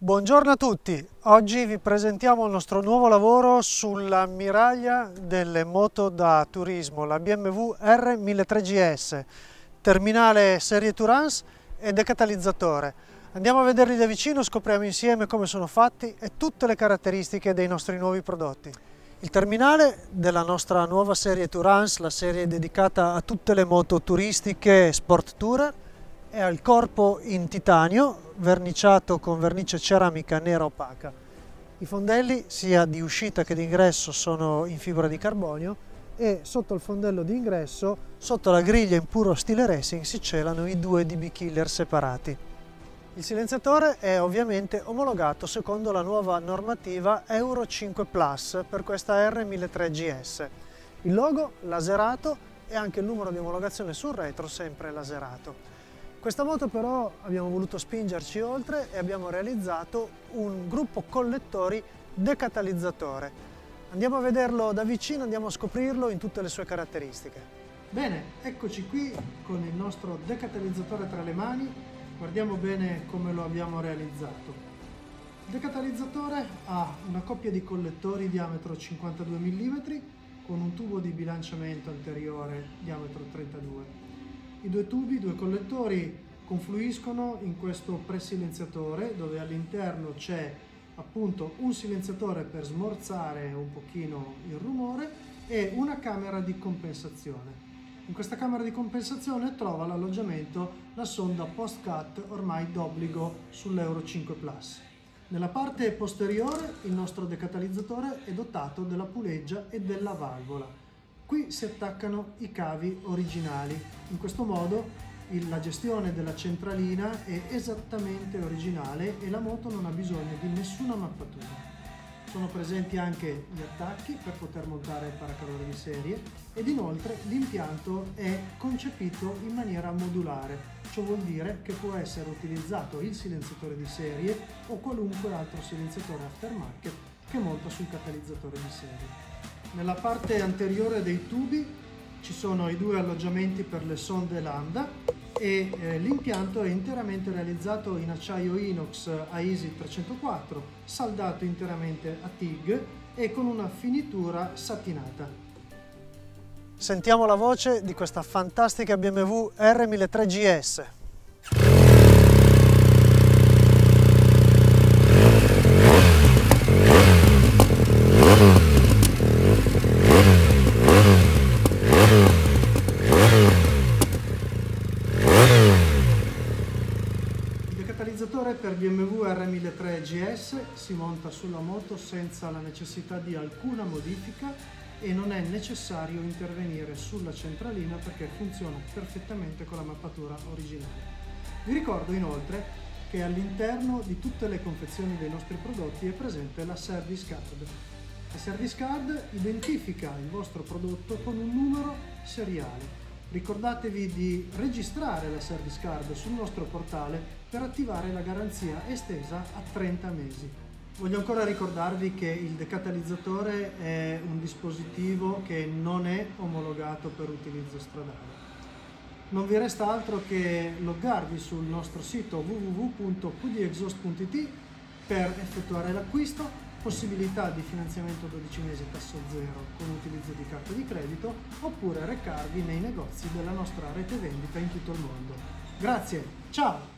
Buongiorno a tutti, oggi vi presentiamo il nostro nuovo lavoro sull'ammiraglia delle moto da turismo, la BMW R1003GS, terminale serie Tourance e decatalizzatore. Andiamo a vederli da vicino, scopriamo insieme come sono fatti e tutte le caratteristiche dei nostri nuovi prodotti. Il terminale della nostra nuova serie Tourance, la serie dedicata a tutte le moto turistiche sport tourer, è al corpo in titanio verniciato con vernice ceramica nera opaca. I fondelli sia di uscita che di ingresso sono in fibra di carbonio e sotto il fondello di ingresso, sotto la griglia in puro stile racing, si celano i due DB killer separati. Il silenziatore è ovviamente omologato secondo la nuova normativa Euro 5 Plus per questa R1003GS. Il logo laserato e anche il numero di omologazione sul retro sempre laserato. Questa moto però abbiamo voluto spingerci oltre e abbiamo realizzato un gruppo collettori decatalizzatore. Andiamo a vederlo da vicino, andiamo a scoprirlo in tutte le sue caratteristiche. Bene, eccoci qui con il nostro decatalizzatore tra le mani, guardiamo bene come lo abbiamo realizzato. Il decatalizzatore ha una coppia di collettori diametro 52 mm con un tubo di bilanciamento anteriore diametro 32 i due tubi, i due collettori confluiscono in questo presilenziatore dove all'interno c'è appunto un silenziatore per smorzare un pochino il rumore e una camera di compensazione. In questa camera di compensazione trova l'alloggiamento la sonda post-cut ormai d'obbligo sull'Euro 5 Plus. Nella parte posteriore il nostro decatalizzatore è dotato della puleggia e della valvola Qui si attaccano i cavi originali. In questo modo la gestione della centralina è esattamente originale e la moto non ha bisogno di nessuna mappatura. Sono presenti anche gli attacchi per poter montare il paracadore di serie ed inoltre l'impianto è concepito in maniera modulare, ciò vuol dire che può essere utilizzato il silenziatore di serie o qualunque altro silenziatore aftermarket che monta sul catalizzatore di serie. Nella parte anteriore dei tubi ci sono i due alloggiamenti per le sonde lambda e eh, l'impianto è interamente realizzato in acciaio inox AISI 304, saldato interamente a TIG e con una finitura satinata. Sentiamo la voce di questa fantastica BMW R1003 GS. Catalizzatore per BMW R1003 GS si monta sulla moto senza la necessità di alcuna modifica e non è necessario intervenire sulla centralina perché funziona perfettamente con la mappatura originale. Vi ricordo inoltre che all'interno di tutte le confezioni dei nostri prodotti è presente la Service Card. La Service Card identifica il vostro prodotto con un numero seriale Ricordatevi di registrare la service card sul nostro portale per attivare la garanzia estesa a 30 mesi. Voglio ancora ricordarvi che il decatalizzatore è un dispositivo che non è omologato per utilizzo stradale. Non vi resta altro che loggarvi sul nostro sito www.qdexhaust.it per effettuare l'acquisto possibilità di finanziamento 12 mesi tasso zero con utilizzo di carta di credito oppure recarvi nei negozi della nostra rete vendita in tutto il mondo. Grazie, ciao!